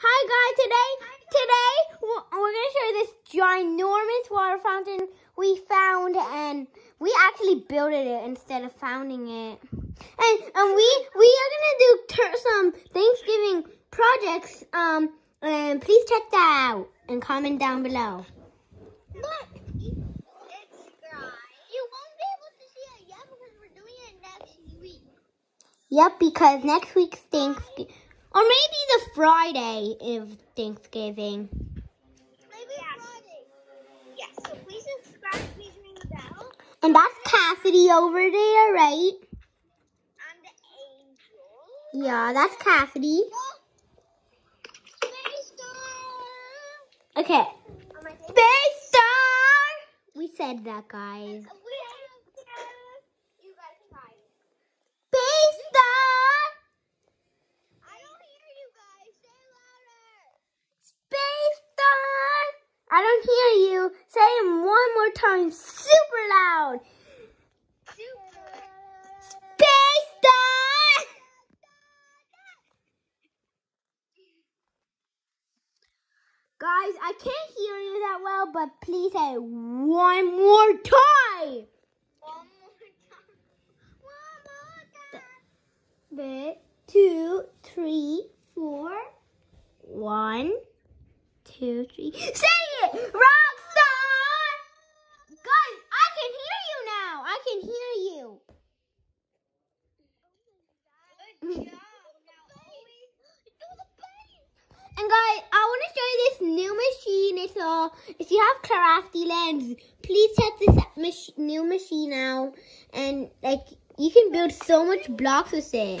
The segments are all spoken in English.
Hi guys, today today we're we're gonna show you this ginormous water fountain we found, and we actually built it instead of founding it. And and we we are gonna do some Thanksgiving projects. Um, and please check that out and comment down below. Look, it's. You won't be able to see it yet because we're doing it next week. Yep, because next week's Thanksgiving, or maybe the Friday of Thanksgiving. Maybe Friday. Yes. So please subscribe. Please ring the bell. And that's Cassidy over there, right? I'm the angel. Yeah, that's Cassidy. Space Star. Okay. Space Star! We said that, guys. We have you guys try. Space Star! I don't hear you guys. Say louder. Space Star! I don't hear you. Say it one more time, super loud. Space Star! Guys, I can't hear you that well, but please say one more time. One more time. One more time. Bit, two, three, four. One, two, three. Say it! Rockstar! Guys, I can hear you now. I can hear you. Good job. Now only do the bass. And guys, I want to show you this new machine. It's all, if you have Crafty Land, please check this mach- new machine out. And like, you can build so much blocks with it.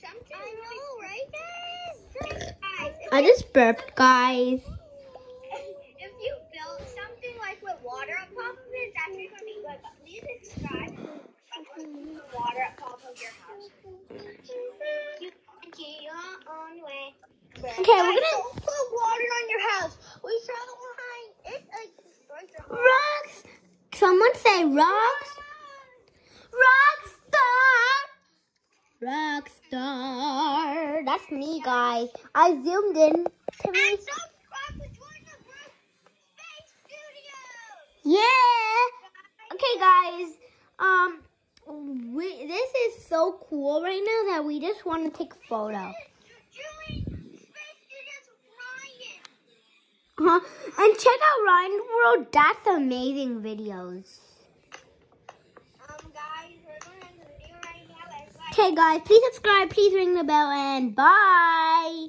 Something I know, right, guys? Guys, I just burped, guys. if you build something like with water on top of it, it's actually gonna be good. But please subscribe water on top of your house. You can get your own way. Okay, we're gonna- put water on your house. We saw the behind it like destroys your. Rocks! Someone say rocks. Rockstar! Rockstar! That's me, guys. I zoomed in to me. Guys. Um, we, this is so cool right now that we just want to take a photo. Join Space Studios with Ryan. Huh? And check out Ryan World. That's amazing videos. Um, guys, we're gonna end the video right now. It's like Okay, guys, please subscribe, please ring the bell, and bye.